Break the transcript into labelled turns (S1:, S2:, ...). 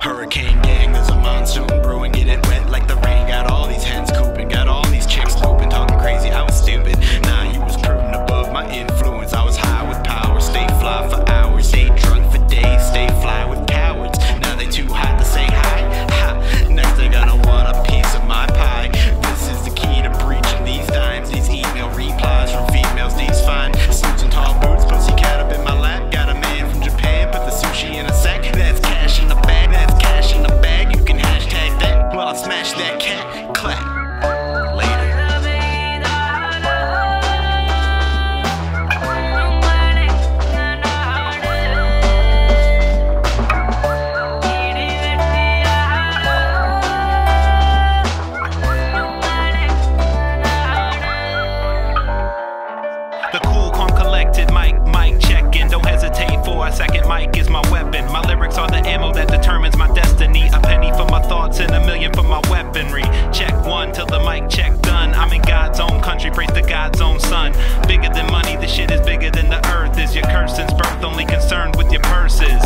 S1: Hurricane gang, there's a monsoon
S2: concerned